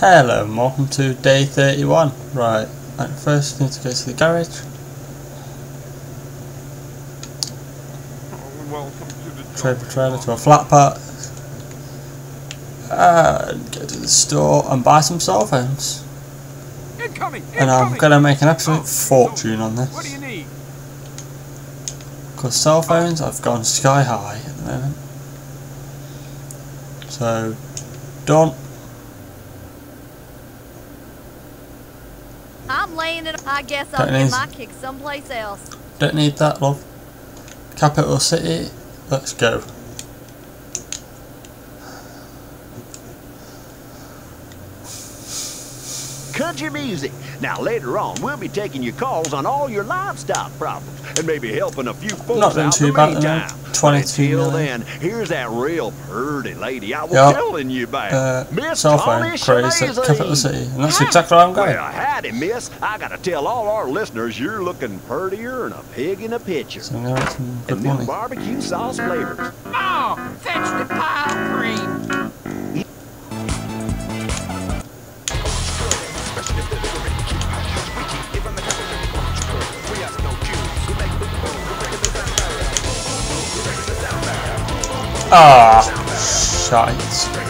Hello and welcome to day 31. Right, right first need to go to the garage. Welcome to the Trade trailer to a flat part. And go to the store and buy some cell phones. Incoming! And I'm gonna make an absolute Oh, fortune on What do this. you need? Because cell phones I've gone sky high at the moment. So, don't. I'm laying it. I guess I'll That get my kick someplace else. Don't need that, love. Capital City, let's go. country music. Now later on, we'll be taking your calls on all your livestock problems and maybe helping a few folks Not out too in the bad, though. meantime. 22 Until million. then, here's that real pretty lady I was Yep. telling you about, Uh, Miss cell phone Tawny craze at Shanazy. Capital City, and that's Hi. exactly where I'm going. Well, howdy, miss. I gotta tell all our listeners you're looking prettier than a pig in a pitcher. So I'm gonna make some good And them money. barbecue sauce flavors. Oh, fetch the pile cream! Ah, shite.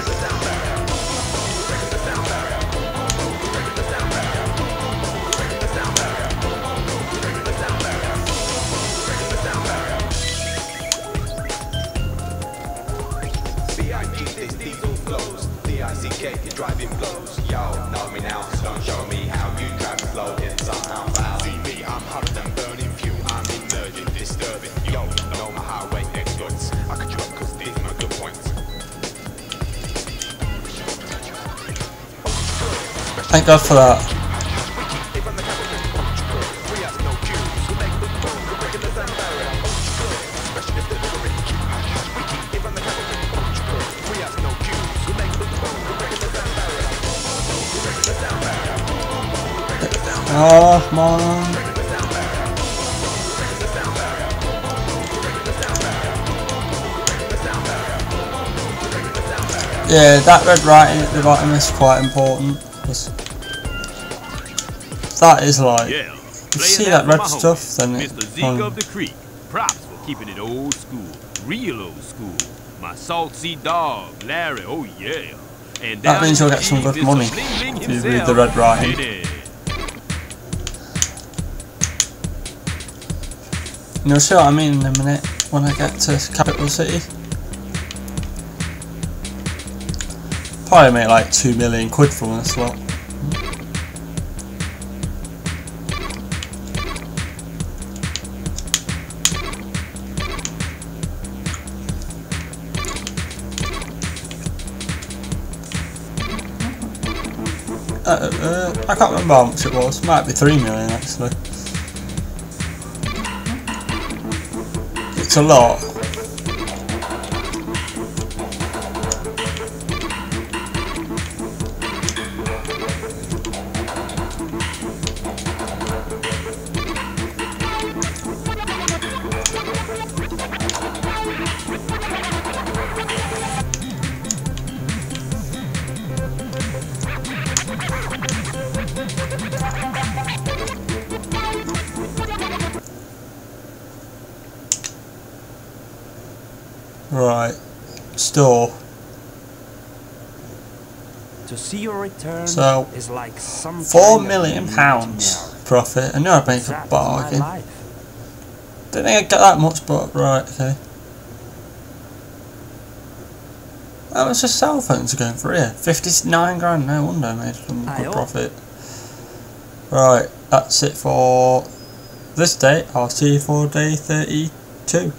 Thank God for that. Ah, oh, on. Yeah, that red writing at the bottom is quite important. 'Cause That is like, Yeah. if you see that red stuff, then it, Mr. Zeke um, of the Creek. Props for keeping it old school. Real old school. My salt sea dog, Larry, oh yeah. And That means you'll get some good money the bling bling if you read the red writing. Diddy. you'll see what I mean in a minute when I get to Capital City. Probably make like 2 million quid from this lot. Uh, uh, I can't remember how much it was. Might be 3 million actually. It's a lot. Right. Store. To see your return So, is like some Four million pounds profit. I know I'd make a That is my bargain. Didn't think I'd get that much, but right, okay. That was just cell phones are going for here. 59 grand, no wonder I made some good profit. Right, that's it for this day. I'll see you for day 32.